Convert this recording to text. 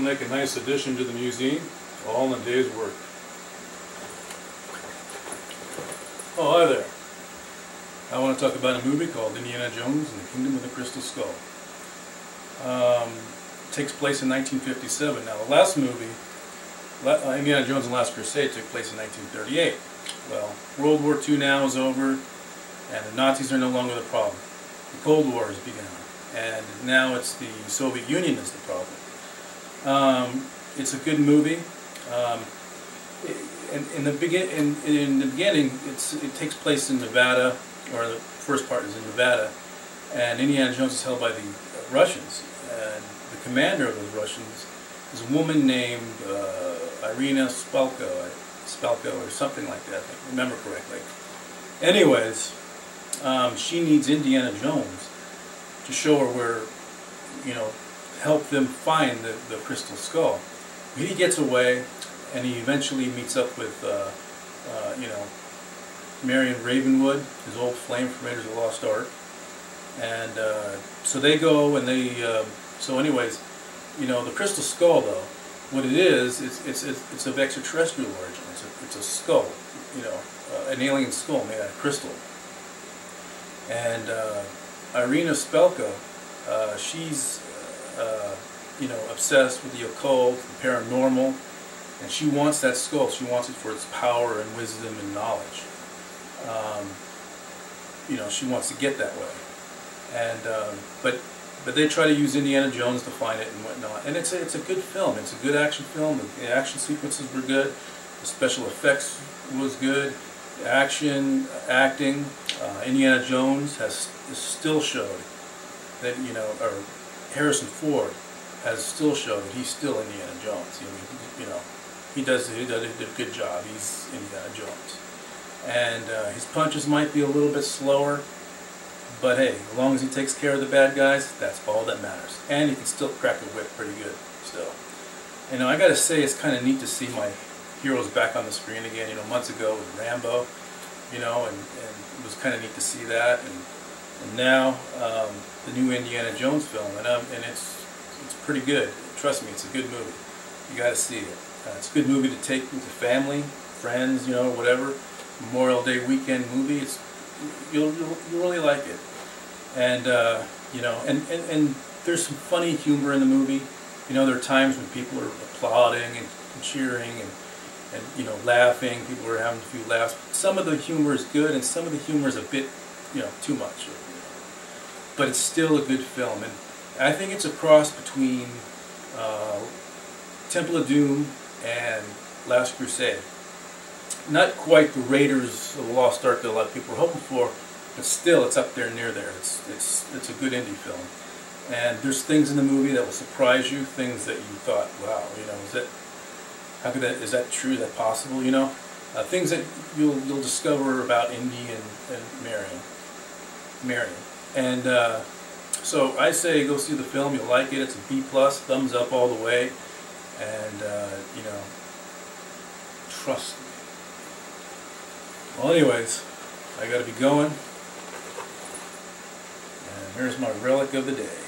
nice addition to the museum, all in a day's work. Oh, hi there. I want to talk about a movie called Indiana Jones and the Kingdom of the Crystal Skull. Um, takes place in 1957. Now, the last movie, uh, Indiana Jones and the Last Crusade, took place in 1938. Well, World War II now is over, and the Nazis are no longer the problem. The Cold War has begun, and now it's the Soviet Union is the problem. Um, it's a good movie. Um, in, in, the begin in, in the beginning, it takes place in Nevada, or the first part is in Nevada, and Indiana Jones is held by the Russians. And the commander of the Russians is a woman named uh, Irina Spalko, Spalko or something like that, I remember correctly. Anyways, um, she needs Indiana Jones to show her where, you know, help them find the, the crystal skull. He gets away, and he eventually meets up with, uh, uh, you know, Marion Ravenwood, his old flame from Raiders of the Lost Ark. And uh, so they go and they, uh, so anyways, you know, the crystal skull though, what it is, it's, it's, it's of extraterrestrial origin. It's a, it's a skull, you know, uh, an alien skull made out of crystal. And uh, Irina Spalko, uh, she's, uh, you know, obsessed with the occult, the paranormal, and she wants that skull. She wants it for its power and wisdom and knowledge. Um, you know, she wants to get that way. And um, but but they try to use Indiana Jones to find it and whatnot. And it's a, it's a good film. It's a good action film. The action sequences were good. The special effects was good. The action, acting. Uh, Indiana Jones has still showed that you know, or Harrison Ford has still shown that he's still Indiana Jones. You know, you know he does he did a good job. He's Indiana Jones, and uh, his punches might be a little bit slower, but hey, as long as he takes care of the bad guys, that's all that matters. And he can still crack a whip pretty good still. You know, I got to say, it's kind of neat to see my heroes back on the screen again. You know, months ago with Rambo, you know, and, and it was kind of neat to see that. And, and now um, the new Indiana Jones film, and, um, and it's it's pretty good. Trust me, it's a good movie. You got to see it. Uh, it's a good movie to take with the family, friends, you know, whatever. Memorial Day weekend movie. It's you'll you'll, you'll really like it. And uh, you know, and, and and there's some funny humor in the movie. You know, there are times when people are applauding and, and cheering and and you know laughing. People are having a few laughs. Some of the humor is good, and some of the humor is a bit, you know, too much. But it's still a good film, and I think it's a cross between uh, Temple of Doom and Last Crusade. Not quite the Raiders of the Lost Ark that a lot of people were hoping for, but still it's up there near there. It's it's it's a good Indy film, and there's things in the movie that will surprise you, things that you thought, wow, you know, is that how could that is that true? Is that possible? You know, uh, things that you'll you'll discover about Indy and, and Marion, Marion, and uh, so I say go see the film. You'll like it. It's a B plus, thumbs up all the way, and uh, you know, trust me. Well, anyways, I got to be going, and here's my relic of the day.